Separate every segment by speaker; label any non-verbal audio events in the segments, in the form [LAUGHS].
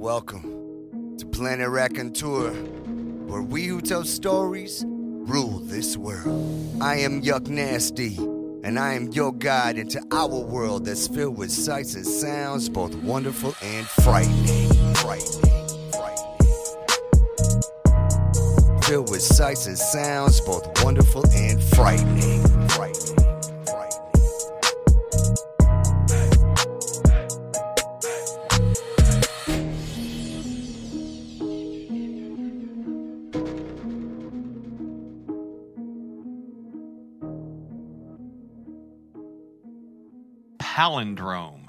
Speaker 1: Welcome to Planet Raconteur, where we who tell stories rule this world. I am Yuck Nasty, and I am your guide into our world that's filled with sights and sounds both wonderful and frightening. Frightening. Frightening. Filled with sights and sounds both wonderful and frightening.
Speaker 2: Palindrome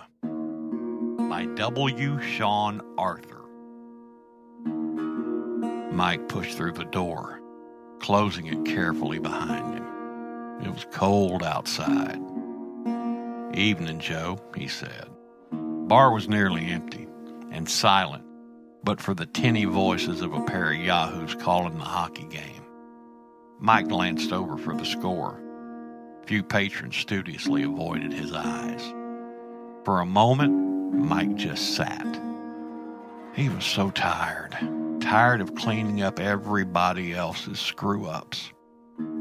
Speaker 2: by W. Sean Arthur. Mike pushed through the door, closing it carefully behind him. It was cold outside. Evening, Joe, he said. Bar was nearly empty and silent, but for the tinny voices of a pair of yahoos calling the hockey game. Mike glanced over for the score. Few patrons studiously avoided his eyes. For a moment, Mike just sat. He was so tired. Tired of cleaning up everybody else's screw ups.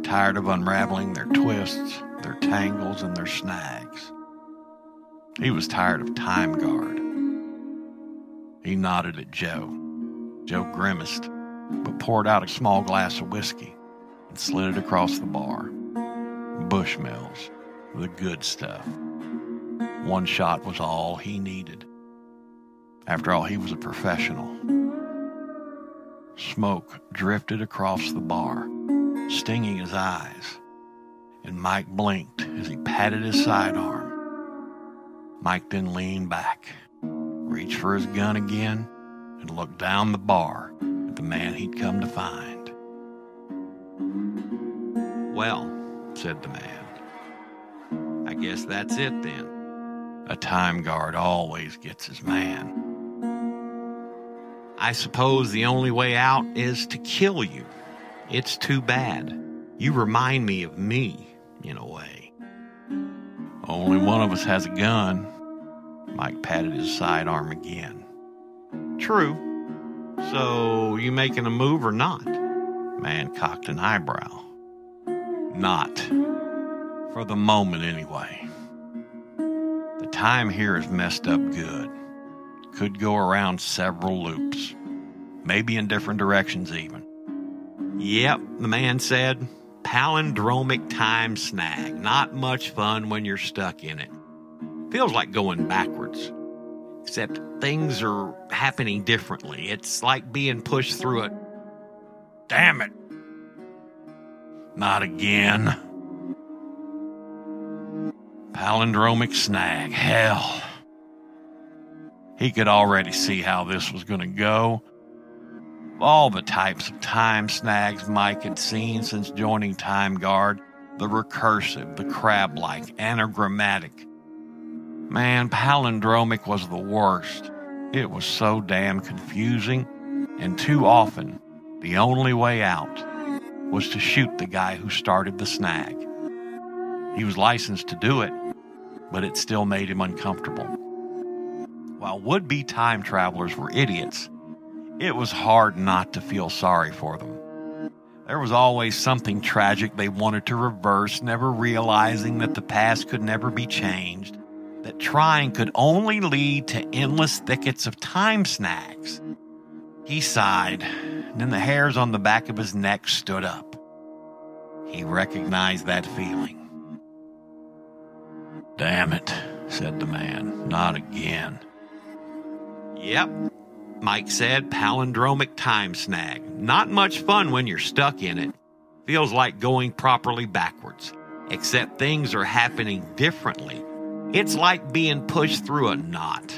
Speaker 2: Tired of unraveling their twists, their tangles, and their snags. He was tired of Time Guard. He nodded at Joe. Joe grimaced, but poured out a small glass of whiskey and slid it across the bar. Bushmills, the good stuff. One shot was all he needed. After all, he was a professional. Smoke drifted across the bar, stinging his eyes, and Mike blinked as he patted his sidearm. Mike then leaned back, reached for his gun again, and looked down the bar at the man he'd come to find. Well, said the man, I guess that's it then. A time guard always gets his man. I suppose the only way out is to kill you. It's too bad. You remind me of me, in a way. Only one of us has a gun. Mike patted his sidearm again. True. So, you making a move or not? Man cocked an eyebrow. Not. For the moment, anyway. Time here is messed up good. Could go around several loops, maybe in different directions, even. Yep, the man said. Palindromic time snag. Not much fun when you're stuck in it. Feels like going backwards. Except things are happening differently. It's like being pushed through it. Damn it. Not again. Palindromic snag. Hell. He could already see how this was going to go. All the types of time snags Mike had seen since joining Time Guard the recursive, the crab like, anagrammatic. Man, palindromic was the worst. It was so damn confusing, and too often, the only way out was to shoot the guy who started the snag. He was licensed to do it, but it still made him uncomfortable. While would be time travelers were idiots, it was hard not to feel sorry for them. There was always something tragic they wanted to reverse, never realizing that the past could never be changed, that trying could only lead to endless thickets of time snags. He sighed, and then the hairs on the back of his neck stood up. He recognized that feeling. Damn it, said the man. Not again. Yep, Mike said, palindromic time snag. Not much fun when you're stuck in it. Feels like going properly backwards, except things are happening differently. It's like being pushed through a knot.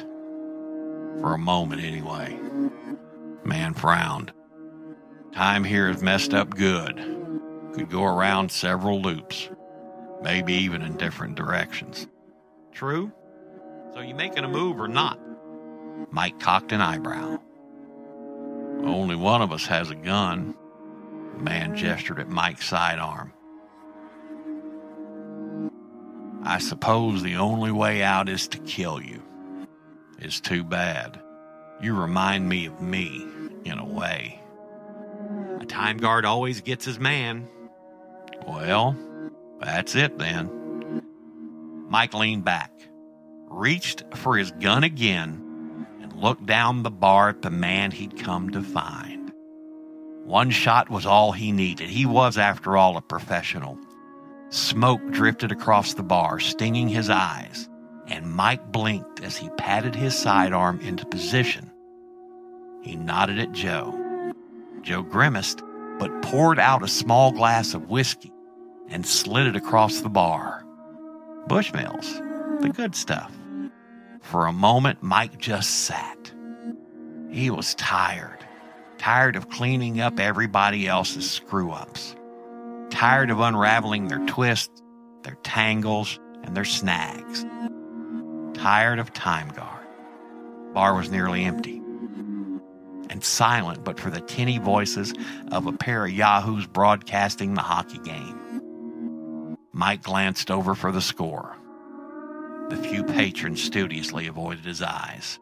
Speaker 2: For a moment, anyway. Man frowned. Time here is messed up good. Could go around several loops, maybe even in different directions. True? So you making a move or not? Mike cocked an eyebrow. Only one of us has a gun. The man gestured at Mike's sidearm. I suppose the only way out is to kill you. It's too bad. You remind me of me, in a way. A time guard always gets his man. Well, that's it then. Mike leaned back, reached for his gun again, and looked down the bar at the man he'd come to find. One shot was all he needed. He was, after all, a professional. Smoke drifted across the bar, stinging his eyes, and Mike blinked as he patted his sidearm into position. He nodded at Joe. Joe grimaced, but poured out a small glass of whiskey and slid it across the bar. Bushmills, the good stuff. For a moment, Mike just sat. He was tired, tired of cleaning up everybody else's screw ups, tired of unraveling their twists, their tangles, and their snags, tired of Time Guard. Bar was nearly empty and silent but for the tinny voices of a pair of yahoos broadcasting the hockey game. Mike glanced over for the score. The few patrons studiously avoided his eyes.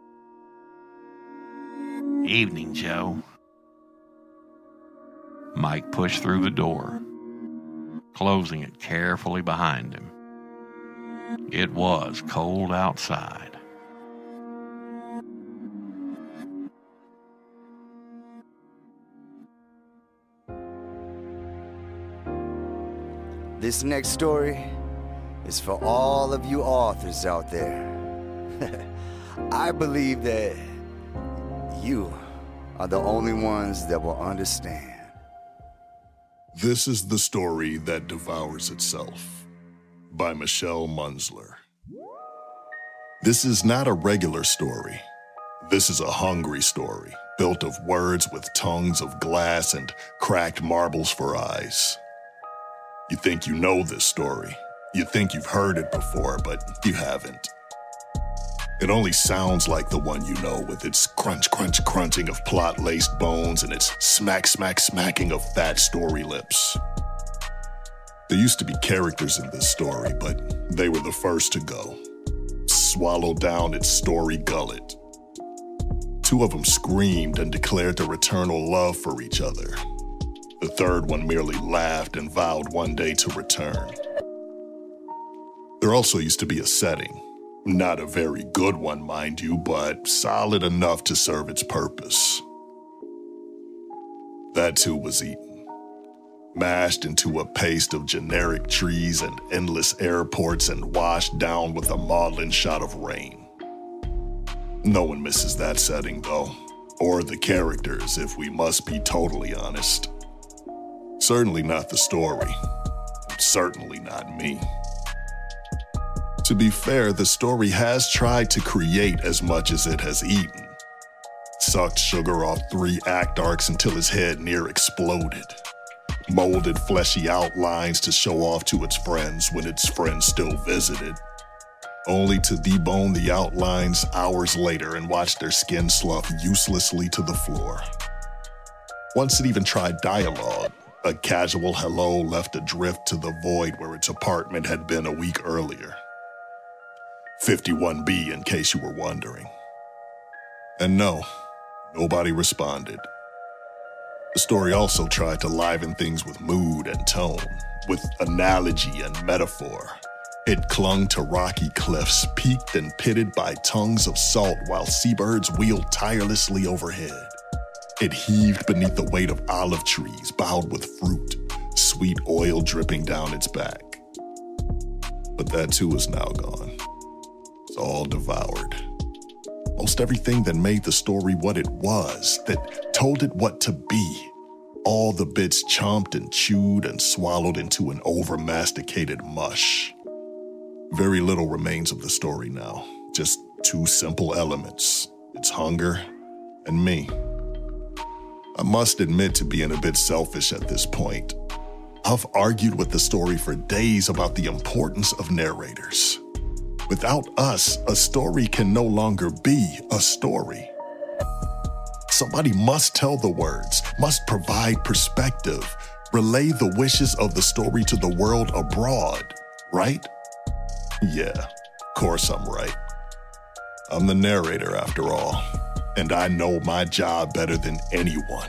Speaker 2: Evening, Joe. Mike pushed through the door, closing it carefully behind him. It was cold outside.
Speaker 1: This next story is for all of you authors out there. [LAUGHS] I believe that you are the only ones that will understand.
Speaker 3: This is the story that devours itself by Michelle Muenzier. This is not a regular story. This is a hungry story, built of words with tongues of glass and cracked marbles for eyes. You think you know this story. You think you've heard it before, but you haven't. It only sounds like the one you know with its crunch, crunch, crunching of plot laced bones and its smack, smack, smacking of fat story lips. There used to be characters in this story, but they were the first to go. Swallowed down its story gullet. Two of them screamed and declared their eternal love for each other, the third one merely laughed and vowed one day to return. There also used to be a setting. Not a very good one, mind you, but solid enough to serve its purpose. That too was eaten. Mashed into a paste of generic trees and endless airports and washed down with a maudlin shot of rain. No one misses that setting, though, or the characters, if we must be totally honest. Certainly not the story. Certainly not me. To be fair, the story has tried to create as much as it has eaten. Sucked sugar off three act arcs until his head near exploded. Molded fleshy outlines to show off to its friends when its friends still visited. Only to debone the outlines hours later and watch their skin slough uselessly to the floor. Once it even tried dialogue, a casual hello left adrift to the void where its apartment had been a week earlier. 51B, in case you were wondering. And no, nobody responded. The story also tried to liven things with mood and tone, with analogy and metaphor. It clung to rocky cliffs, peaked and pitted by tongues of salt while seabirds wheeled tirelessly overhead. It heaved beneath the weight of olive trees bowed with fruit, sweet oil dripping down its back. But that too is now gone. It's all devoured. Most everything that made the story what it was, that told it what to be, all the bits chomped and chewed and swallowed into an over masticated mush. Very little remains of the story now, just two simple elements its hunger and me. I must admit to being a bit selfish at this point. I've argued with the story for days about the importance of narrators. Without us, a story can no longer be a story. Somebody must tell the words, must provide perspective, relay the wishes of the story to the world abroad, right? Yeah, of course I'm right. I'm the narrator after all and I know my job better than anyone.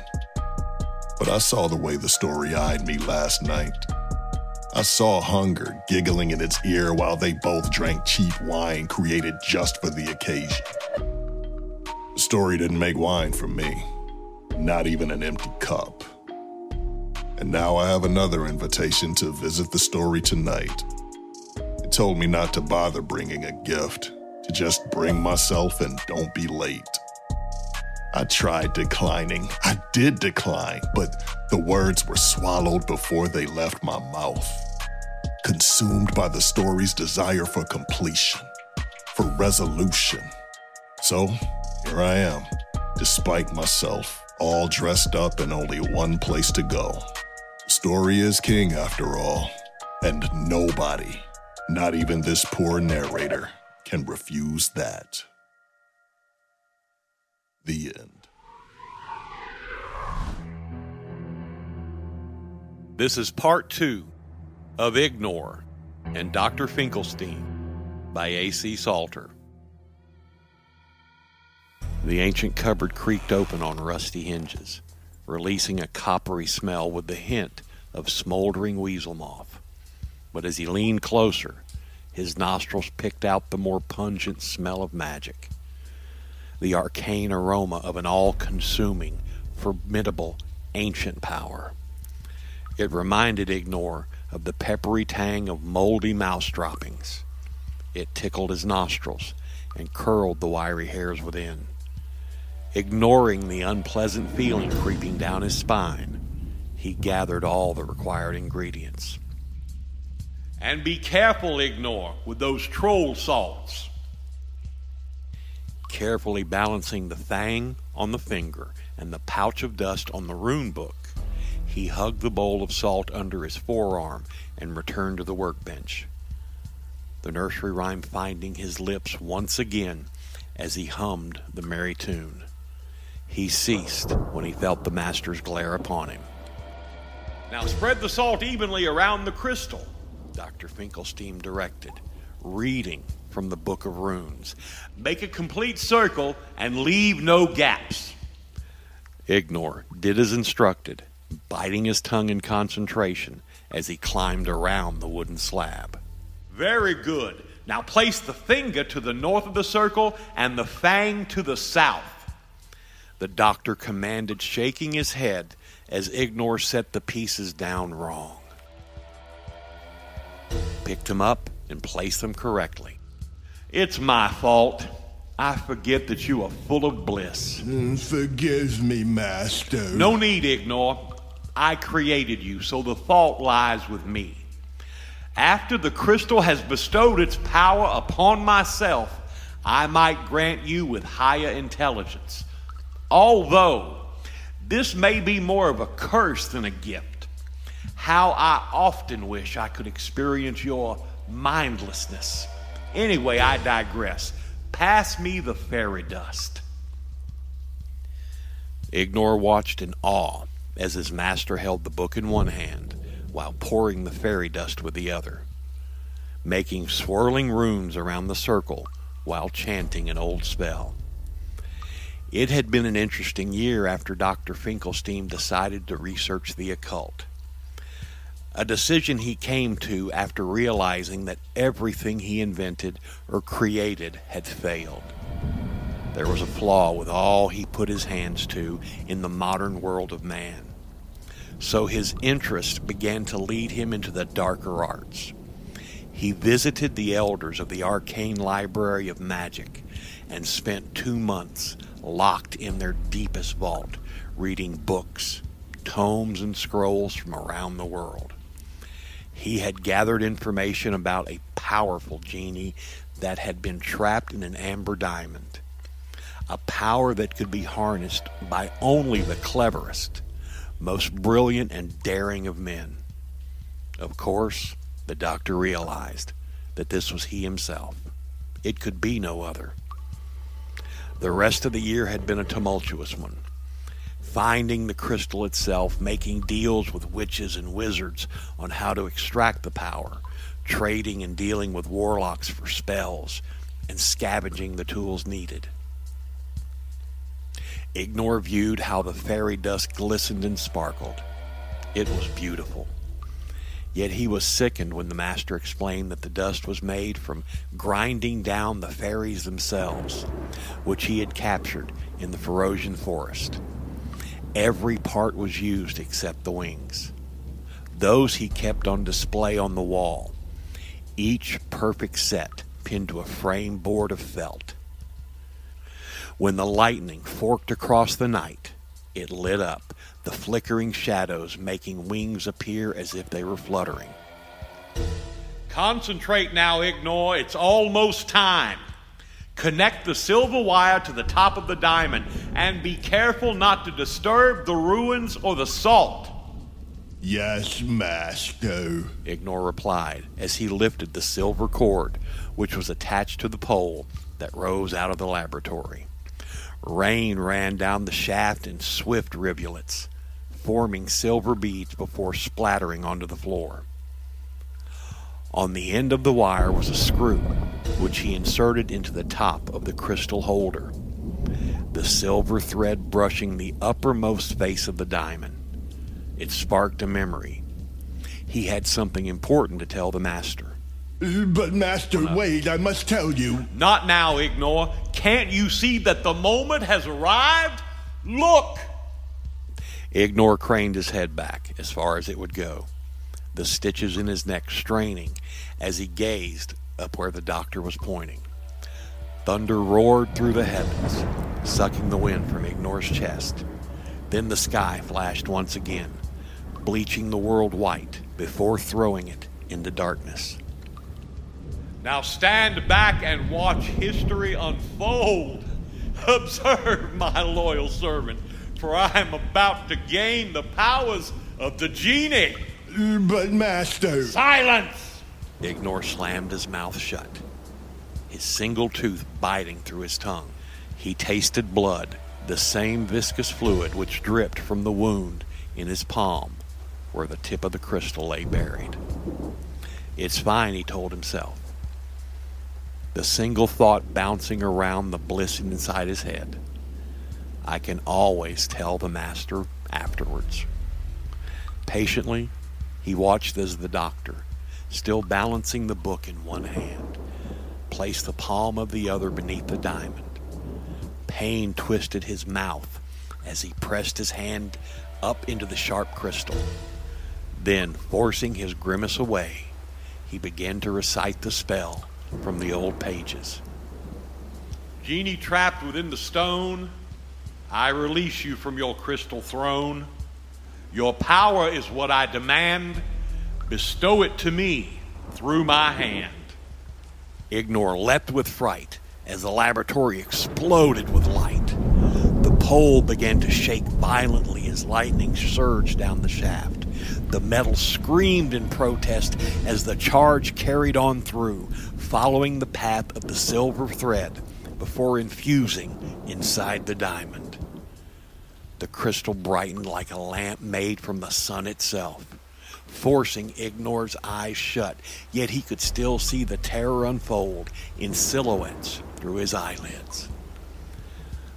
Speaker 3: But I saw the way the story eyed me last night. I saw hunger giggling in its ear while they both drank cheap wine created just for the occasion. The story didn't make wine for me, not even an empty cup. And now I have another invitation to visit the story tonight. It told me not to bother bringing a gift, to just bring myself and don't be late. I tried declining. I did decline, but the words were swallowed before they left my mouth. Consumed by the story's desire for completion, for resolution. So, here I am, despite myself, all dressed up and only one place to go. story is king after all, and nobody, not even this poor narrator, can refuse that. The end.
Speaker 2: This is part two of Ignor and Dr. Finkelstein by A.C. Salter. The ancient cupboard creaked open on rusty hinges, releasing a coppery smell with the hint of smoldering weasel moth. But as he leaned closer, his nostrils picked out the more pungent smell of magic the arcane aroma of an all consuming, formidable, ancient power. It reminded Ignor of the peppery tang of moldy mouse droppings. It tickled his nostrils and curled the wiry hairs within. Ignoring the unpleasant feeling creeping down his spine, he gathered all the required ingredients. And be careful, Ignor, with those troll salts carefully balancing the thang on the finger and the pouch of dust on the rune book, he hugged the bowl of salt under his forearm and returned to the workbench. The nursery rhyme finding his lips once again as he hummed the merry tune. He ceased when he felt the master's glare upon him. Now spread the salt evenly around the crystal, Dr. Finkelstein directed, reading from the Book of Runes. Make a complete circle and leave no gaps. Ignor did as instructed, biting his tongue in concentration as he climbed around the wooden slab. Very good. Now place the finger to the north of the circle and the fang to the south. The doctor commanded, shaking his head as Ignor set the pieces down wrong. Picked them up and placed them correctly. It's my fault. I forget that you are full of bliss.
Speaker 4: Mm, forgive me, Master.
Speaker 2: No need, Ignor. I created you, so the fault lies with me. After the crystal has bestowed its power upon myself, I might grant you with higher intelligence. Although this may be more of a curse than a gift, how I often wish I could experience your mindlessness Anyway, I digress. Pass me the fairy dust. Ignor watched in awe as his master held the book in one hand while pouring the fairy dust with the other, making swirling runes around the circle while chanting an old spell. It had been an interesting year after Dr. Finkelstein decided to research the occult a decision he came to after realizing that everything he invented or created had failed. There was a flaw with all he put his hands to in the modern world of man. So his interest began to lead him into the darker arts. He visited the elders of the arcane library of magic and spent two months locked in their deepest vault, reading books, tomes, and scrolls from around the world. He had gathered information about a powerful genie that had been trapped in an amber diamond, a power that could be harnessed by only the cleverest, most brilliant, and daring of men. Of course, the doctor realized that this was he himself. It could be no other. The rest of the year had been a tumultuous one finding the crystal itself, making deals with witches and wizards on how to extract the power, trading and dealing with warlocks for spells, and scavenging the tools needed. Ignor viewed how the fairy dust glistened and sparkled. It was beautiful. Yet he was sickened when the master explained that the dust was made from grinding down the fairies themselves, which he had captured in the Ferosian forest. Every part was used except the wings. Those he kept on display on the wall, each perfect set pinned to a frame board of felt. When the lightning forked across the night, it lit up, the flickering shadows making wings appear as if they were fluttering.
Speaker 5: Concentrate now, Ignor. It's almost time. Connect the silver wire to the top of the diamond and be careful not to disturb the ruins or the salt.
Speaker 4: Yes, Master.
Speaker 2: Ignor replied as he lifted the silver cord which was attached to the pole that rose out of the laboratory. Rain ran down the shaft in swift rivulets, forming silver beads before splattering onto the floor. On the end of the wire was a screw, which he inserted into the top of the crystal holder, the silver thread brushing the uppermost face of the diamond. It sparked a memory. He had something important to tell the master.
Speaker 4: But, Master Wade, I must tell you.
Speaker 5: Not now, Ignor. Can't you see that the moment has arrived? Look!
Speaker 2: Ignor craned his head back as far as it would go, the stitches in his neck straining as he gazed up where the doctor was pointing. Thunder roared through the heavens, sucking the wind from Ignor's chest. Then the sky flashed once again, bleaching the world white before throwing it into darkness.
Speaker 5: Now stand back and watch history unfold. [LAUGHS] Observe, my loyal servant, for I am about to gain the powers of the genie.
Speaker 4: But, Master.
Speaker 5: Silence!
Speaker 2: Ignor slammed his mouth shut, his single tooth biting through his tongue. He tasted blood, the same viscous fluid which dripped from the wound in his palm where the tip of the crystal lay buried. It's fine, he told himself the single thought bouncing around the bliss inside his head. I can always tell the master afterwards. Patiently, he watched as the doctor, still balancing the book in one hand, placed the palm of the other beneath the diamond. Pain twisted his mouth as he pressed his hand up into the sharp crystal. Then, forcing his grimace away, he began to recite the spell from the old pages.
Speaker 5: Genie trapped within the stone, I release you from your crystal throne. Your power is what I demand. Bestow it to me through my hand.
Speaker 2: Ignor leapt with fright as the laboratory exploded with light. The pole began to shake violently as lightning surged down the shaft. The metal screamed in protest as the charge carried on through, following the path of the silver thread before infusing inside the diamond. The crystal brightened like a lamp made from the sun itself, forcing Ignor's eyes shut, yet he could still see the terror unfold in silhouettes through his eyelids.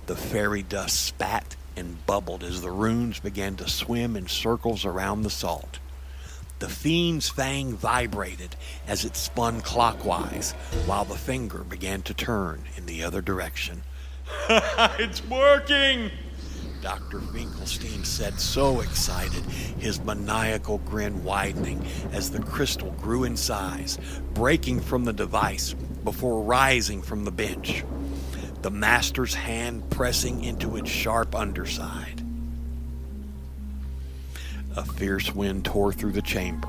Speaker 2: The fairy dust spat and bubbled as the runes began to swim in circles around the salt. The fiend's fang vibrated as it spun clockwise, while the finger began to turn in the other direction. [LAUGHS]
Speaker 5: it's working!
Speaker 2: Dr. Finkelstein said, so excited, his maniacal grin widening as the crystal grew in size, breaking from the device before rising from the bench, the master's hand pressing into its sharp underside. A fierce wind tore through the chamber,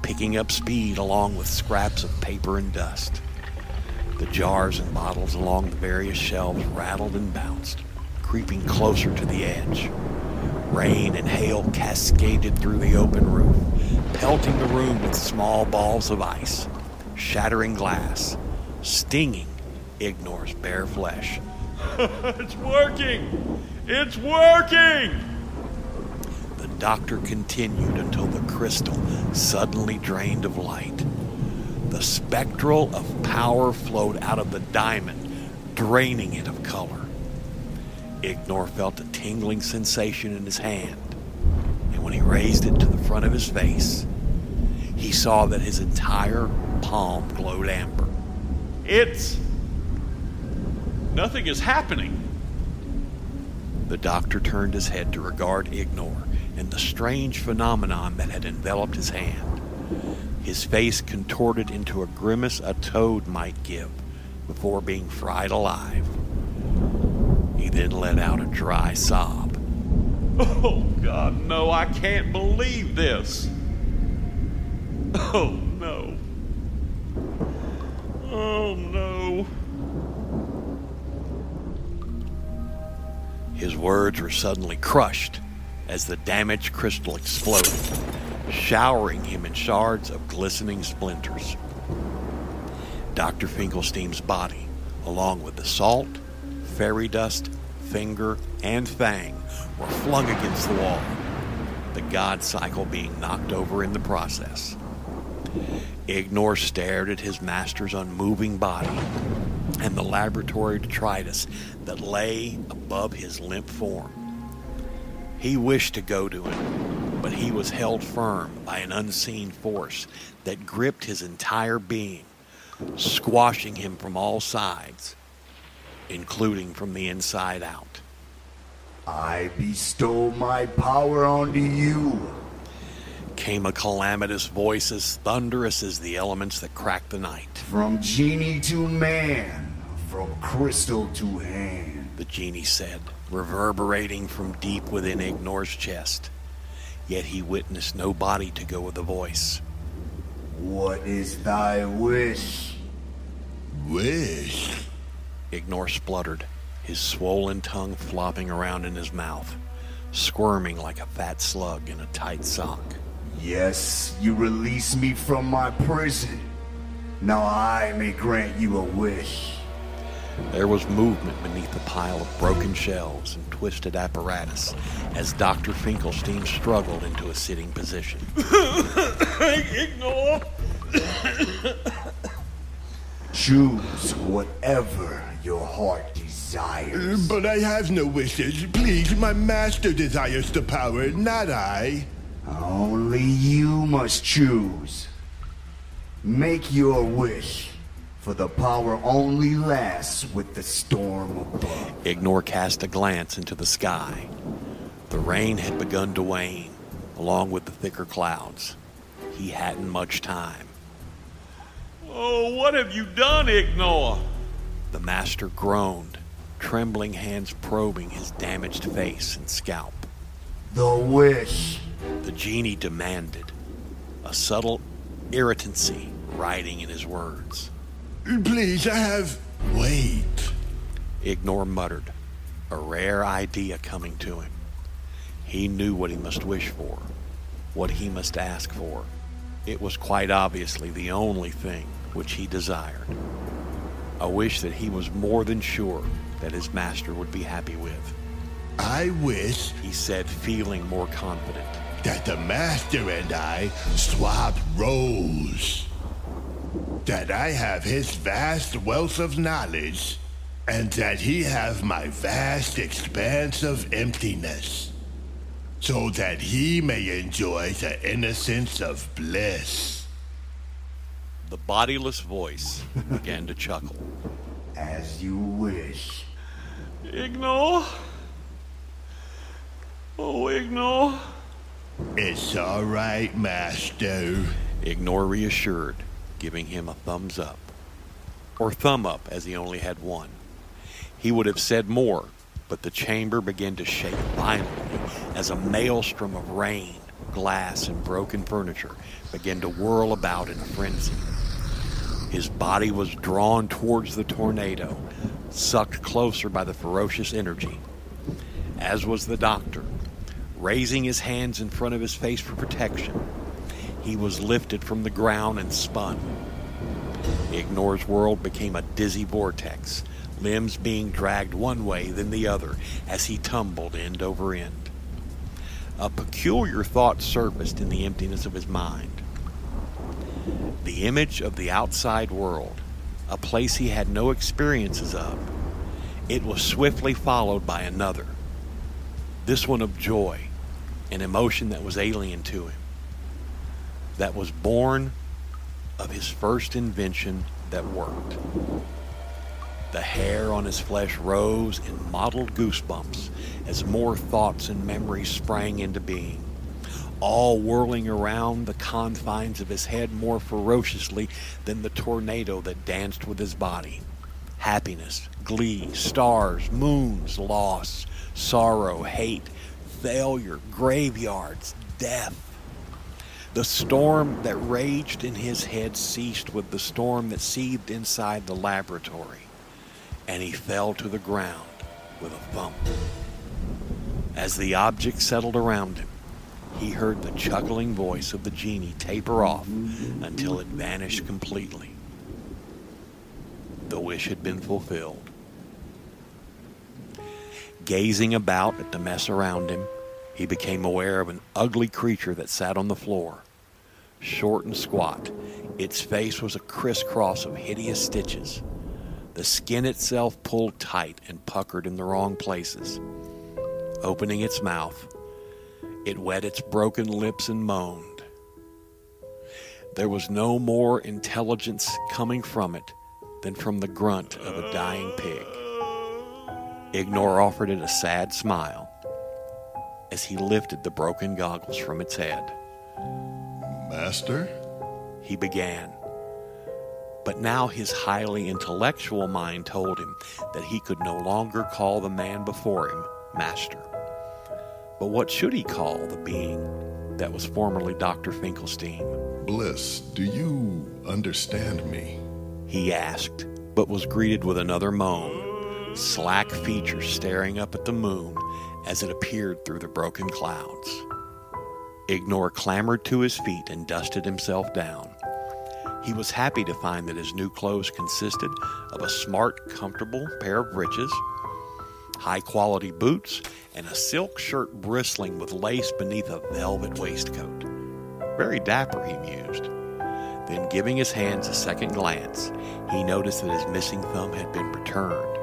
Speaker 2: picking up speed along with scraps of paper and dust. The jars and bottles along the various shelves rattled and bounced, creeping closer to the edge. Rain and hail cascaded through the open roof, pelting the room with small balls of ice, shattering glass, stinging Ignor's bare flesh. [LAUGHS]
Speaker 5: it's working! It's working!
Speaker 2: The doctor continued until the crystal suddenly drained of light. The spectral of power flowed out of the diamond, draining it of color. Ignor felt a tingling sensation in his hand, and when he raised it to the front of his face, he saw that his entire palm glowed amber.
Speaker 5: It's. Nothing is happening.
Speaker 2: The doctor turned his head to regard Ignor and the strange phenomenon that had enveloped his hand. His face contorted into a grimace a toad might give before being fried alive. He then let out a dry sob. [LAUGHS]
Speaker 5: Oh, God, no, I can't believe this. Oh, no. Oh, no.
Speaker 2: His words were suddenly crushed as the damaged crystal exploded, showering him in shards of glistening splinters. Dr. Finkelstein's body, along with the salt, fairy dust, finger, and fang, were flung against the wall, the god cycle being knocked over in the process. Ignor stared at his master's unmoving body and the laboratory detritus that lay above his limp form. He wished to go to him, but he was held firm by an unseen force that gripped his entire being, squashing him from all sides, including from the inside out.
Speaker 1: I bestow my power onto you.
Speaker 2: Came a calamitous voice as thunderous as the elements that cracked the night.
Speaker 1: From genie to man, from crystal to hand.
Speaker 2: The genie said, reverberating from deep within Ignor's chest. Yet he witnessed no body to go with the voice.
Speaker 1: What is thy wish?
Speaker 3: Wish?
Speaker 2: Ignor spluttered, his swollen tongue flopping around in his mouth, squirming like a fat slug in a tight sock.
Speaker 1: Yes, you release me from my prison. Now I may grant you a wish.
Speaker 2: There was movement beneath the pile of broken shelves and twisted apparatus as Dr. Finkelstein struggled into a sitting position. [COUGHS]
Speaker 5: Ignor.
Speaker 1: Choose whatever your heart desires.
Speaker 4: Mm, but I have no wishes. Please, my master desires the power, not I.
Speaker 1: Only you must choose. Make your wish, for the power only lasts with the storm above.
Speaker 2: Ignor cast a glance into the sky. The rain had begun to wane, along with the thicker clouds. He hadn't much time.
Speaker 5: Oh, what have you done, Ignor?
Speaker 2: The master groaned, trembling hands probing his damaged face and scalp.
Speaker 1: The wish.
Speaker 2: The genie demanded, a subtle irritancy riding in his words.
Speaker 4: Please, I have. Wait.
Speaker 2: Ignor muttered, a rare idea coming to him. He knew what he must wish for, what he must ask for. It was quite obviously the only thing which he desired. A wish that he was more than sure that his master would be happy with.
Speaker 4: I wish
Speaker 2: He said, feeling more confident.
Speaker 4: that the master and I swap roles. That I have his vast wealth of knowledge, and that he have my vast expanse of emptiness. So that he may enjoy the innocence of bliss.
Speaker 2: The bodiless voice began to chuckle.
Speaker 1: As you wish.
Speaker 5: Ignor. Oh, Ignor.
Speaker 4: It's all right, master.
Speaker 2: Ignor reassured, giving him a thumbs up. Or thumb up, as he only had one. He would have said more, but the chamber began to shake violently as a maelstrom of rain, glass, and broken furniture began to whirl about in a frenzy. His body was drawn towards the tornado, sucked closer by the ferocious energy. As was the doctor, raising his hands in front of his face for protection. He was lifted from the ground and spun. Ignor's world became a dizzy vortex, limbs being dragged one way then the other as he tumbled end over end. A peculiar thought surfaced in the emptiness of his mind. The image of the outside world, a place he had no experiences of, It was swiftly followed by another, this one of joy, an emotion that was alien to him, that was born of his first invention that worked. The hair on his flesh rose in mottled goosebumps as more thoughts and memories sprang into being, all whirling around the confines of his head more ferociously than the tornado that danced with his body. Happiness, glee, stars, moons, loss, sorrow, hate, failure, graveyards, death. The storm that raged in his head ceased with the storm that seethed inside the laboratory and he fell to the ground with a thump. As the object settled around him, he heard the chuckling voice of the genie taper off until it vanished completely. The wish had been fulfilled. Gazing about at the mess around him, he became aware of an ugly creature that sat on the floor. Short and squat, its face was a crisscross of hideous stitches the skin itself pulled tight and puckered in the wrong places. Opening its mouth, it wet its broken lips and moaned. There was no more intelligence coming from it than from the grunt of a dying pig. Ignor offered it a sad smile as he lifted the broken goggles from its head.
Speaker 3: Master?
Speaker 2: He began but now his highly intellectual mind told him that he could no longer call the man before him master. But what should he call the being that was formerly Dr. Finkelstein?
Speaker 3: Bliss, do you understand me?
Speaker 2: He asked, but was greeted with another moan, slack features staring up at the moon as it appeared through the broken clouds. Ignor clambered to his feet and dusted himself down. He was happy to find that his new clothes consisted of a smart, comfortable pair of breeches, high quality boots, and a silk shirt bristling with lace beneath a velvet waistcoat. Very dapper, he mused. Then, giving his hands a second glance, he noticed that his missing thumb had been returned.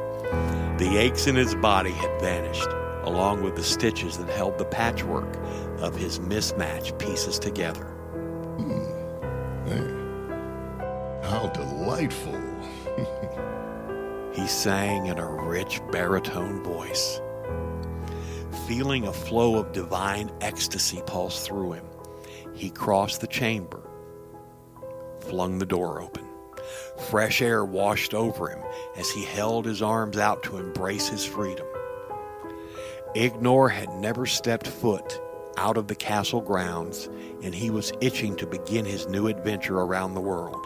Speaker 2: The aches in his body had vanished, along with the stitches that held the patchwork of his mismatched pieces together.
Speaker 3: Hmm. Hey. How delightful.
Speaker 2: Sang in a rich baritone voice. Feeling a flow of divine ecstasy pulse through him, he crossed the chamber, flung the door open. Fresh air washed over him as he held his arms out to embrace his freedom. Ignor had never stepped foot out of the castle grounds, and he was itching to begin his new adventure around the world.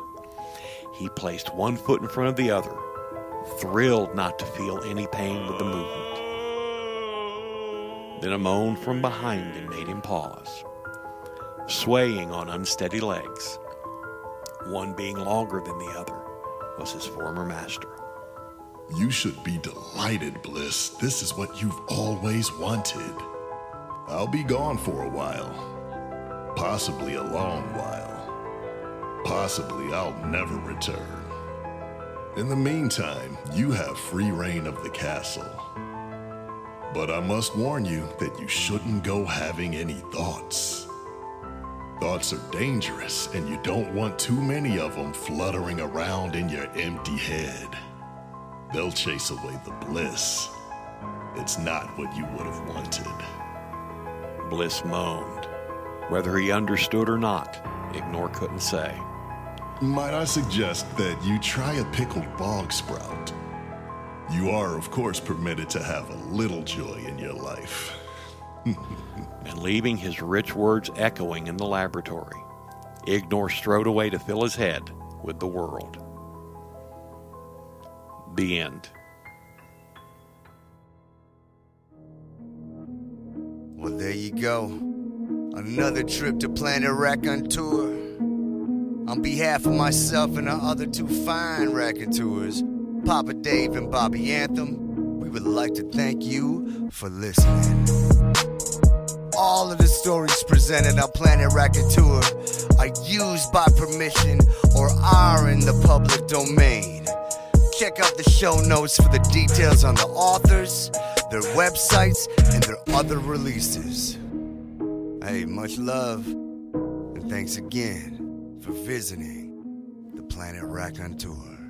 Speaker 2: He placed one foot in front of the other, thrilled not to feel any pain with the movement. Then a moan from behind him made him pause, swaying on unsteady legs. One being longer than the other was his former master.
Speaker 3: You should be delighted, Bliss. This is what you've always wanted. I'll be gone for a while, possibly a long while. Possibly I'll never return. In the meantime, you have free reign of the castle. But I must warn you that you shouldn't go having any thoughts. Thoughts are dangerous, and you don't want too many of them fluttering around in your empty head. They'll chase away the bliss. It's not what you would have wanted.
Speaker 2: Bliss moaned. Whether he understood or not, Ignor couldn't say.
Speaker 3: Might I suggest that you try a pickled bog sprout? You are, of course, permitted to have a little joy in your life. [LAUGHS]
Speaker 2: and leaving his rich words echoing in the laboratory, Ignor strode away to fill his head with the world. The end.
Speaker 1: Well, there you go. Another trip to Planet Raconteur. On behalf of myself and our other two fine raconteurs, Papa Dave and Bobby Anthem, we would like to thank you for listening. All of the stories presented on Planet Raconteur are used by permission or are in the public domain. Check out the show notes for the details on the authors, their websites, and their other releases. Hey, much love, and thanks again for visiting the Planet Raconteur.